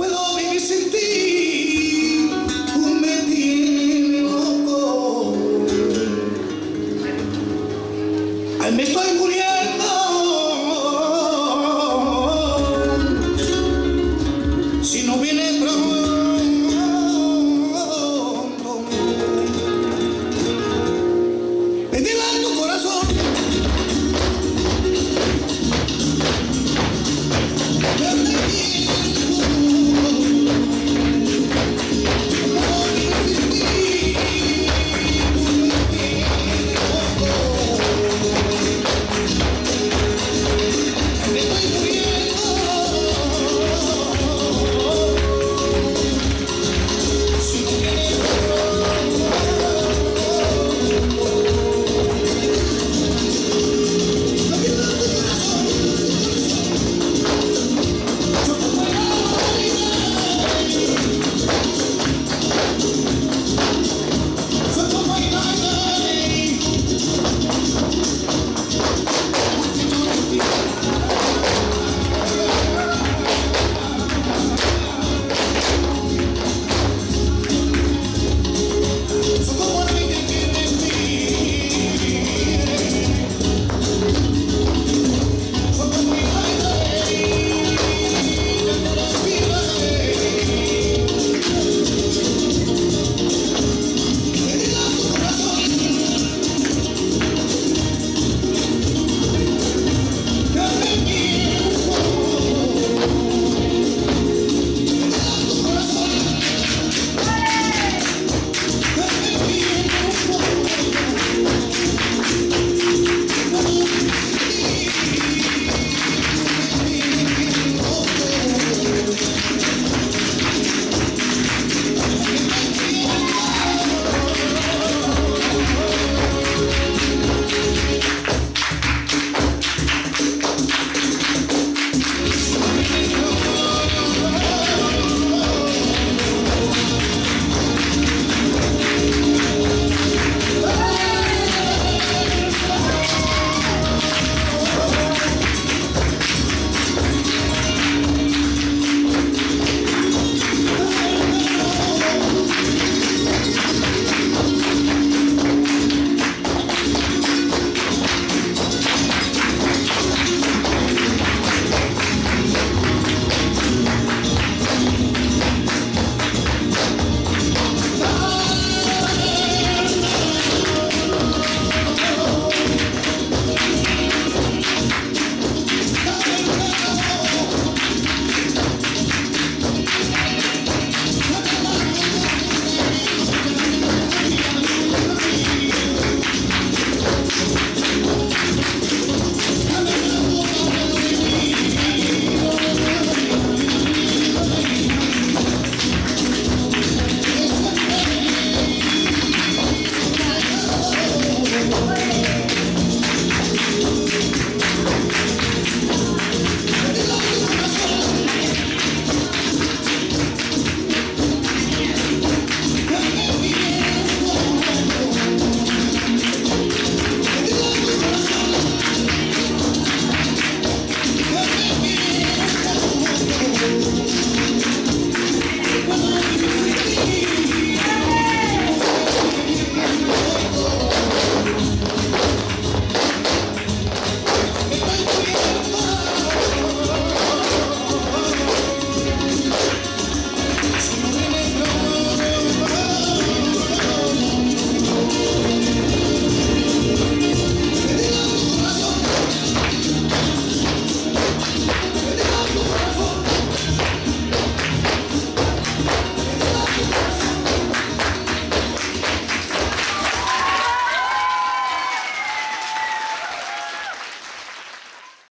puedo vivir sin ti, tú me tienes loco. Ay, me estoy muriendo.